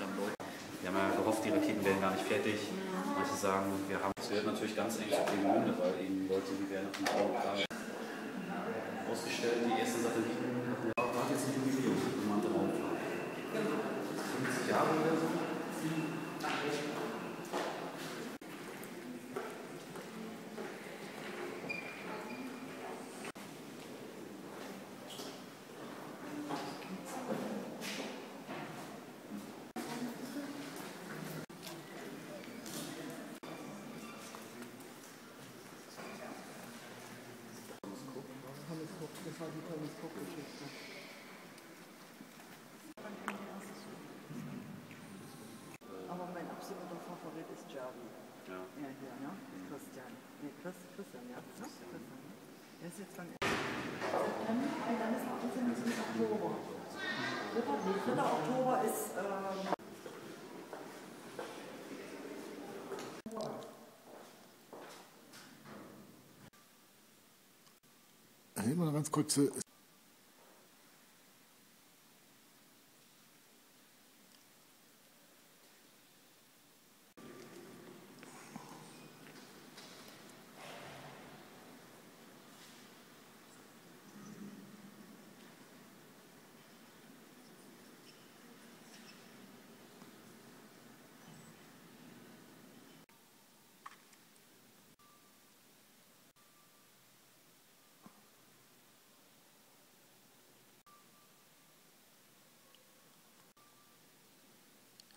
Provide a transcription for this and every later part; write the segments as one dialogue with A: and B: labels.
A: haben, Leute. Wir haben ja gehofft, die Raketen wären gar nicht fertig. Manche sagen, wir haben. Es wird natürlich ganz eng zu Peenemünde, weil eben Leute, die werden auf dem Raum ausgestellt, die ersten Satelliten hatten ja auch jetzt ein Jubiläum, bemannte Raumfahrt. 50 Jahre oder so.
B: Das war die Teleskopgeschichte. Aber mein absoluter Favorit ist Jeremy.
A: Ja.
B: Ja, hier, ne? Christian. Nee, Chris, Christian, ja. Ne? Christian. Der ist jetzt von. Und dann ist ein bis Oktober. 3. Oktober ist. Ähm,
C: ganz kurze.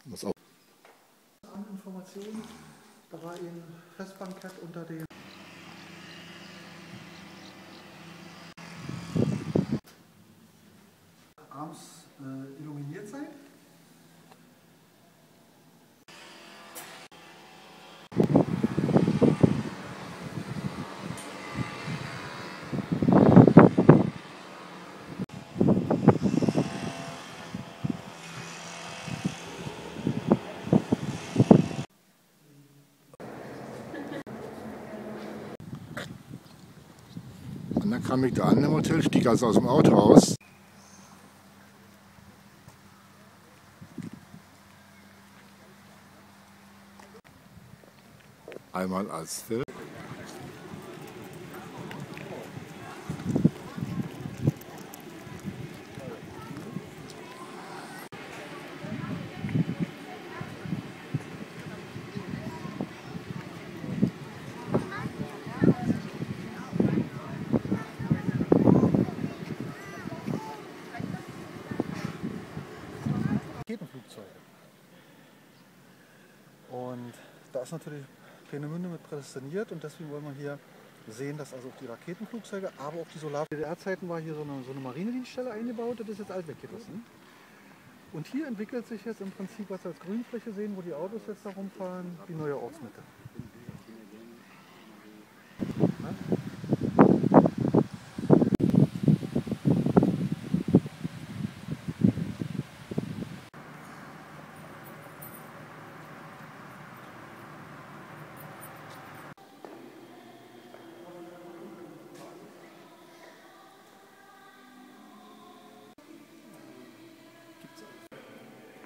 C: Muss auch.
D: Informationen. Da war ein Festbankett unter dem.
C: Kam ich da an im Hotel, stieg also aus dem Auto raus. Einmal als Film.
D: Raketenflugzeuge. Und da ist natürlich Peenemünde mit prädestiniert und deswegen wollen wir hier sehen, dass also auch die Raketenflugzeuge, aber auch die Solar... DDR-Zeiten war hier so eine, so eine Marinedienststelle eingebaut, das ist jetzt alt weggerissen. Und hier entwickelt sich jetzt im Prinzip, was wir als Grünfläche sehen, wo die Autos jetzt da rumfahren, die neue Ortsmitte.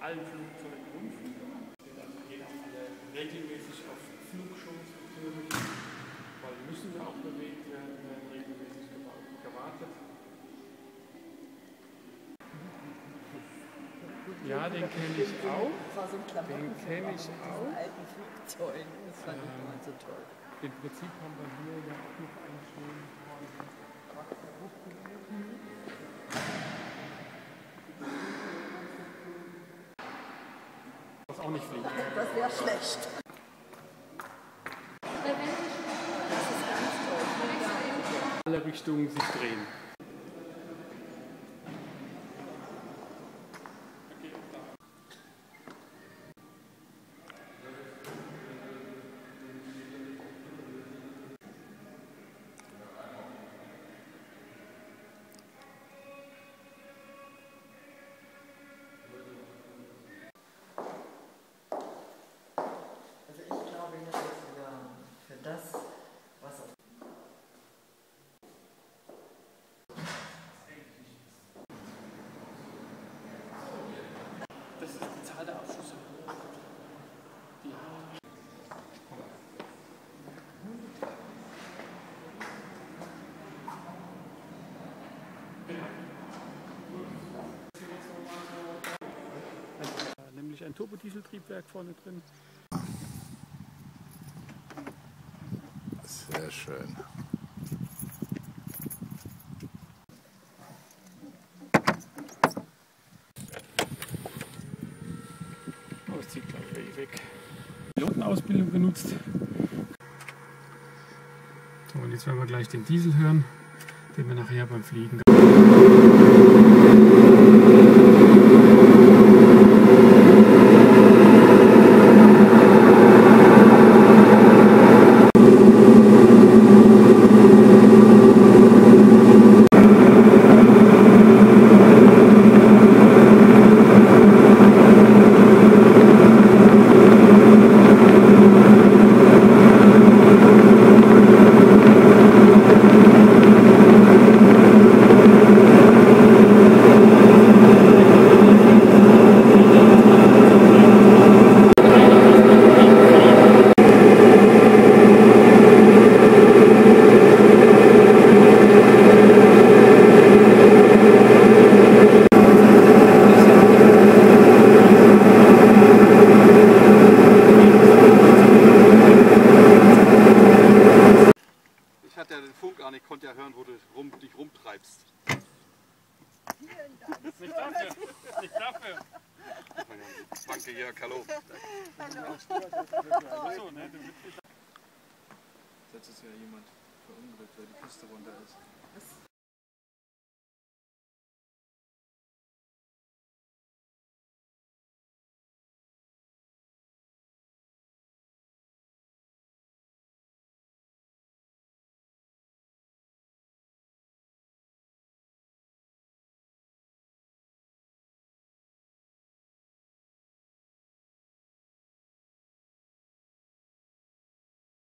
E: Allen Flugzeugen Rundflüge. Wir gehen auch alle regelmäßig auf Flugshows natürlich, weil müssen wir auch bewegt werden, werden regelmäßig gewa- gewartet. Ja, den kenne ich auch. Den kenne ich auch.
B: alten Flugzeugen. Das fand ich immer so toll.
E: Im Prinzip haben wir hier ja auch noch einen schönen Was auch nicht fliegt.
B: Das wäre schlecht.
E: Alle Richtungen sich drehen.
B: das, was auf Das
E: ist die Zahl der Abschlüsse. Äh, nämlich ein Turbodieseltriebwerk vorne drin.
C: Sehr schön.
E: Oh, das zieht gleich weg. Pilotenausbildung genutzt. Und jetzt werden wir gleich den Diesel hören, den wir nachher beim Fliegen.
F: Ich hatte ja den Funk an, ich konnte ja hören, wo du rum, dich rumtreibst.
E: Nicht dafür. Nicht dafür.
F: Danke, Jörg, hallo.
E: So, ne, du
G: Jetzt ist ja jemand verunglückt, weil die Kiste runter ist.